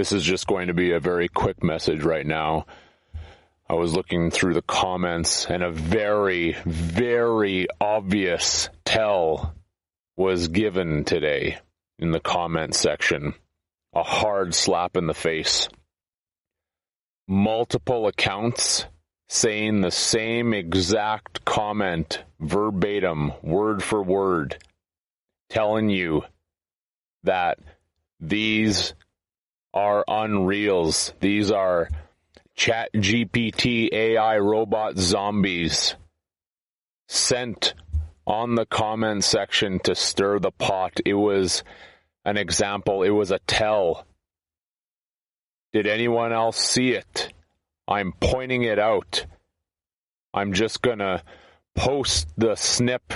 This is just going to be a very quick message right now. I was looking through the comments and a very, very obvious tell was given today in the comment section. A hard slap in the face. Multiple accounts saying the same exact comment verbatim, word for word, telling you that these are unreals. These are ChatGPT AI robot zombies sent on the comment section to stir the pot. It was an example. It was a tell. Did anyone else see it? I'm pointing it out. I'm just gonna post the snip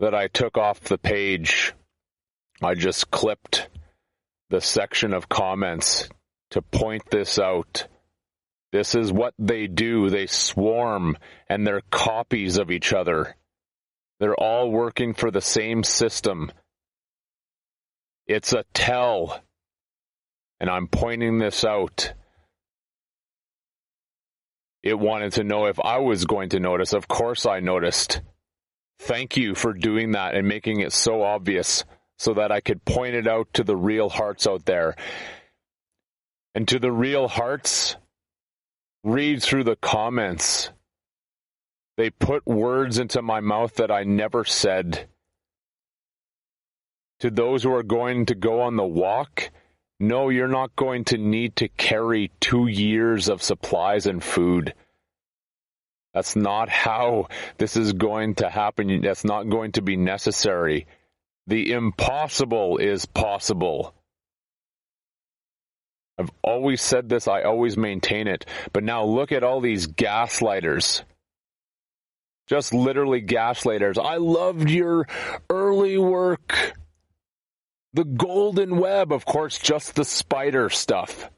that I took off the page. I just clipped the section of comments to point this out. This is what they do. They swarm and they're copies of each other. They're all working for the same system. It's a tell. And I'm pointing this out. It wanted to know if I was going to notice. Of course I noticed. Thank you for doing that and making it so obvious so that I could point it out to the real hearts out there. And to the real hearts, read through the comments. They put words into my mouth that I never said. To those who are going to go on the walk, no, you're not going to need to carry two years of supplies and food. That's not how this is going to happen. That's not going to be necessary. The impossible is possible. I've always said this, I always maintain it. But now look at all these gaslighters. Just literally gaslighters. I loved your early work. The golden web, of course, just the spider stuff.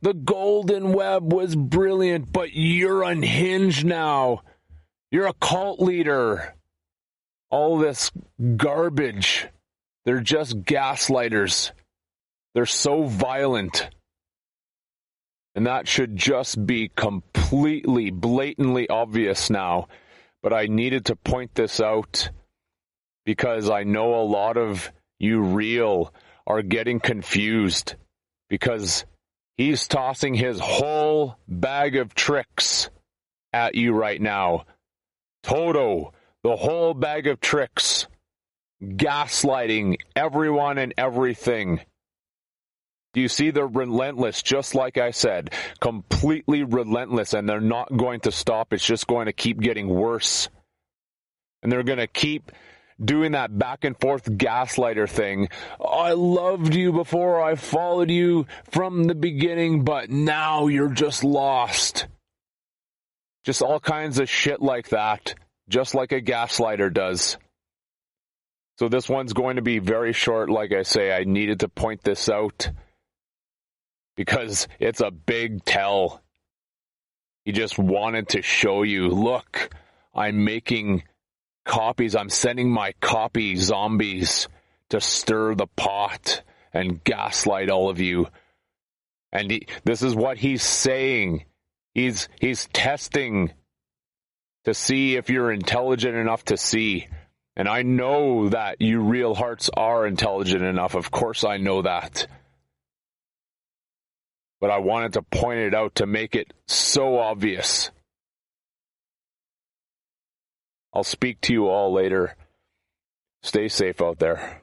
The golden web was brilliant, but you're unhinged now. You're a cult leader. All this garbage. They're just gaslighters. They're so violent. And that should just be completely, blatantly obvious now. But I needed to point this out because I know a lot of you real are getting confused because he's tossing his whole bag of tricks at you right now. Toto, the whole bag of tricks gaslighting everyone and everything. Do you see they're relentless, just like I said, completely relentless, and they're not going to stop. It's just going to keep getting worse. And they're going to keep doing that back and forth gaslighter thing. I loved you before, I followed you from the beginning, but now you're just lost. Just all kinds of shit like that, just like a gaslighter does. So this one's going to be very short. Like I say, I needed to point this out because it's a big tell. He just wanted to show you, look, I'm making copies. I'm sending my copy zombies to stir the pot and gaslight all of you. And he, this is what he's saying. He's he's testing to see if you're intelligent enough to see. And I know that you real hearts are intelligent enough. Of course, I know that. But I wanted to point it out to make it so obvious. I'll speak to you all later. Stay safe out there.